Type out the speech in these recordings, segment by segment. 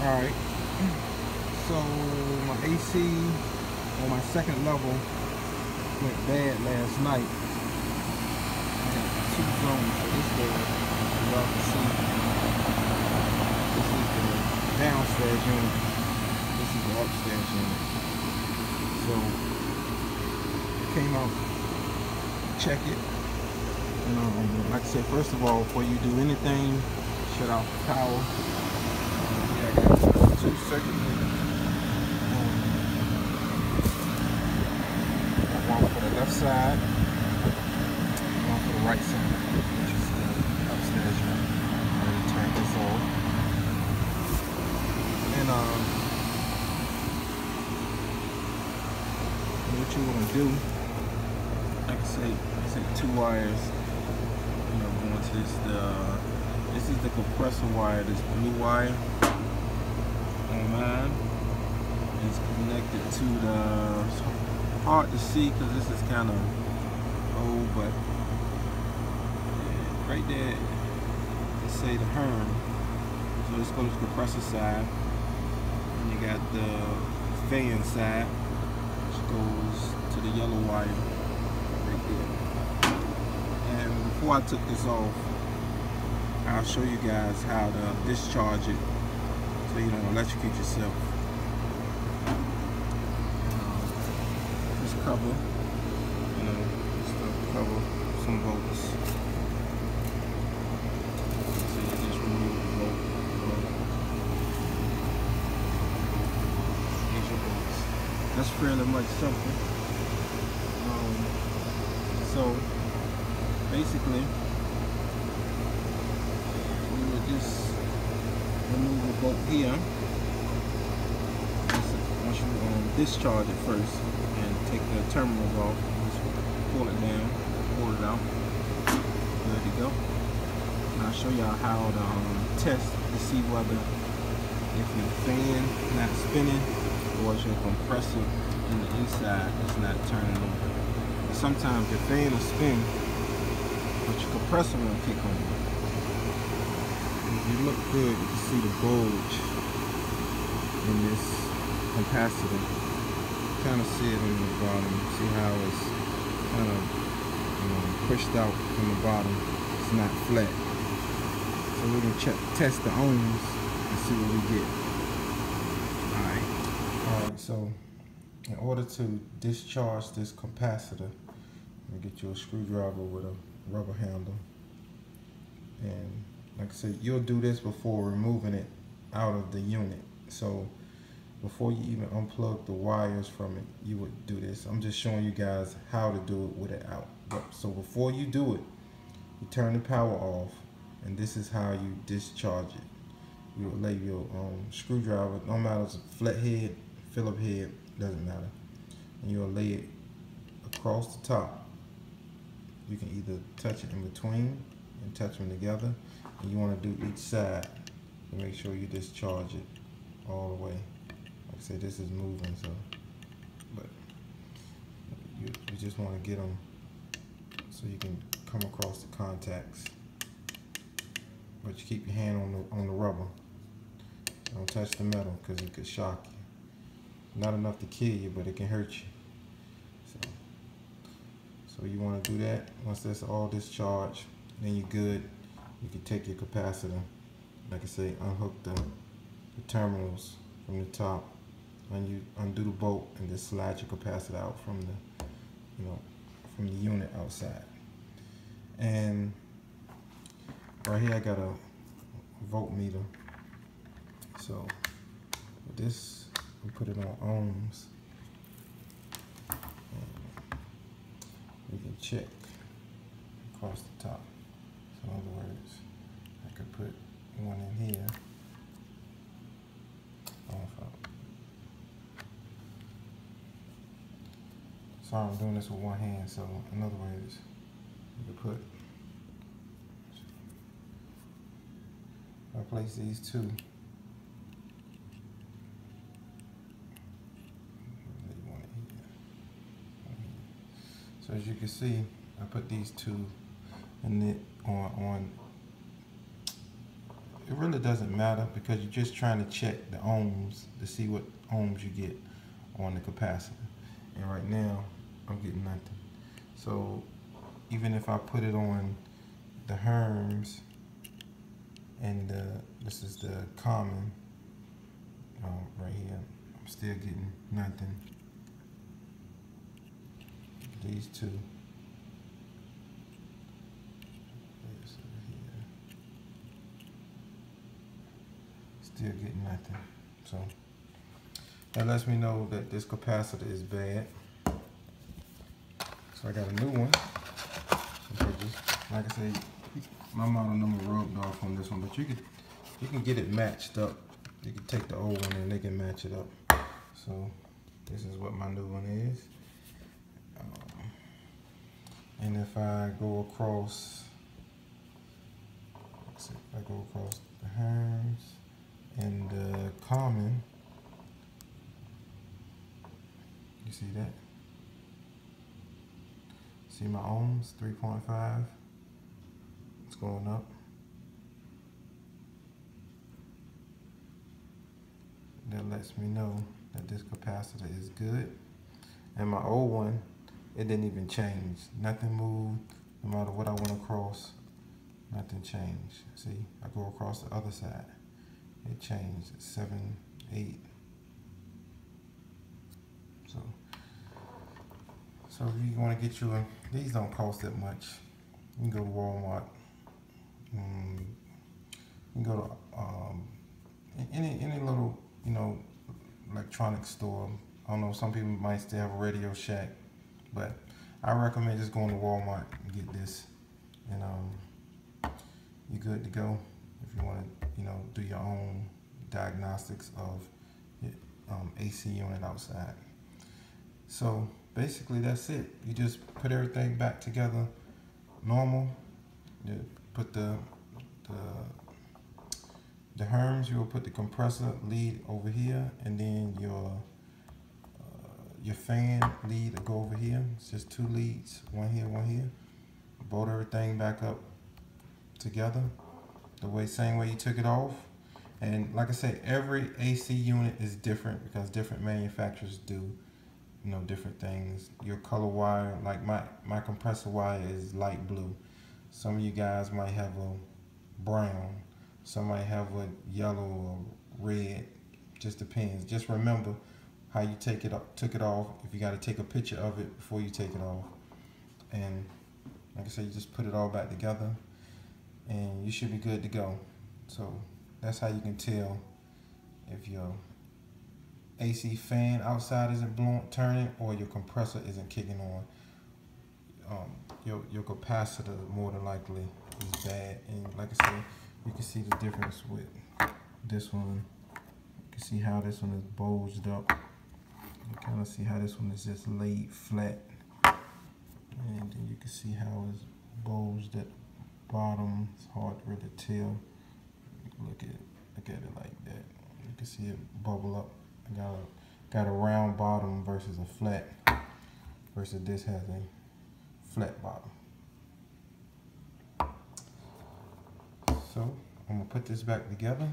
Alright. So my AC on my second level went bad last night. I had two zones. So this y'all can see. This is the downstairs unit. This is the upstairs unit. So came out check it. And um, like I said, first of all, before you do anything, shut off the power. Two circuit breakers. Um, one for the left side, one for the right side, which is the upstairs room. I'm going to turn this off. And um, what you want to do, like I say, I say two wires, you know, going to this, the, this is the compressor wire, this blue wire on mine. It's connected to the, hard to see because this is kind of old, but right there, let's say the Herm. So let's go to the compressor side. And you got the fan side, which goes to the yellow wire right there. And before I took this off, I'll show you guys how to discharge it so you don't electrocute yourself. Um, this cover, you know, just to cover some bolts. So you just remove the bolt. bolt. Here's your bolts. That's fairly much simple. Um, so basically, we would just bolt here. Once you um, discharge it first and take the terminals off, just pull it down, pull it out. Good to go. And I'll show y'all how to um, test to see whether if your fan not spinning or it's your compressor in the inside is not turning on. Sometimes your fan will spin, but your compressor won't kick on. You look good, you can see the bulge in this capacitor. Kind of see it in the bottom. See how it's kind of you know, pushed out from the bottom. It's not flat. So we can check, test the ohms and see what we get. Alright. Alright, so in order to discharge this capacitor, I'm get you a screwdriver with a rubber handle. Like I said, you'll do this before removing it out of the unit. So before you even unplug the wires from it, you would do this. I'm just showing you guys how to do it with it out. So before you do it, you turn the power off, and this is how you discharge it. You will lay your um, screwdriver, no matter if it's a flat head, Phillip head, doesn't matter. And you'll lay it across the top. You can either touch it in between and touch them together. You want to do each side to make sure you discharge it all the way. Like I said, this is moving, so, but you, you just want to get them so you can come across the contacts. But you keep your hand on the on the rubber. Don't touch the metal because it could shock you. Not enough to kill you, but it can hurt you. So, so you want to do that. Once that's all discharged, then you're good. You can take your capacitor, like I say, unhook the, the terminals from the top, and you undo the bolt, and just slide your capacitor out from the, you know, from the unit outside. And right here I got a voltmeter. So this, we put it on ohms. And we can check across the top. So in other words, I could put one in here. Sorry, I'm doing this with one hand. So in other words, you could put I place these two. So as you can see, I put these two and it on on it really doesn't matter because you're just trying to check the ohms to see what ohms you get on the capacitor. And right now, I'm getting nothing. So even if I put it on the Herms and this is the common um, right here, I'm still getting nothing. These two. Still getting nothing. So that lets me know that this capacitor is bad. So I got a new one. Like I said, my model number rubbed off on this one, but you can you can get it matched up. You can take the old one and they can match it up. So this is what my new one is. Um, and if I go across, let's see, if I go across the Herms and uh, the common, you see that? See my ohms, 3.5. It's going up. That lets me know that this capacitor is good. And my old one, it didn't even change. Nothing moved, no matter what I went across, nothing changed. See, I go across the other side. It changed, seven, eight. So, so if you want to get you these don't cost that much. You can go to Walmart. Um, you can go to um, any any little you know electronic store. I don't know. Some people might still have a Radio Shack, but I recommend just going to Walmart and get this, and um, you're good to go if you want to you know do your own diagnostics of um, AC unit outside. So basically that's it. You just put everything back together normal. You put the the the Herms, you'll put the compressor lead over here, and then your uh, your fan lead will go over here. It's just two leads, one here, one here. Bolt everything back up together the way same way you took it off. And like I said, every AC unit is different because different manufacturers do you know, different things. Your color wire, like my, my compressor wire is light blue. Some of you guys might have a brown. Some might have a yellow or red. Just depends. Just remember how you take it up, took it off. If you got to take a picture of it before you take it off. And like I said, you just put it all back together and you should be good to go. So that's how you can tell if you're AC fan outside isn't blowing, turning or your compressor isn't kicking on, um, your, your capacitor more than likely is bad. And like I said, you can see the difference with this one. You can see how this one is bulged up. You kind of see how this one is just laid flat. And then you can see how it's bulged at the bottom. It's hard to really tell. Look at look at it like that. You can see it bubble up I got a, got a round bottom versus a flat versus this has a flat bottom. So I'm gonna put this back together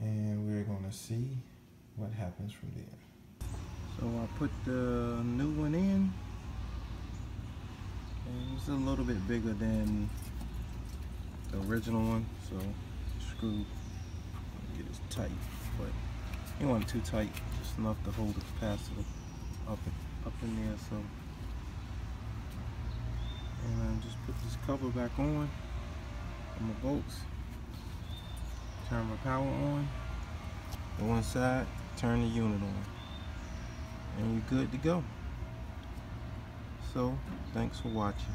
and we're gonna see what happens from there. So I put the new one in and it's a little bit bigger than the original one so screw get it tight but you want it too tight, just enough to hold the capacitor up up in there. So, and then just put this cover back on on my bolts. Turn my power on. On one side, turn the unit on, and you're good to go. So, thanks for watching.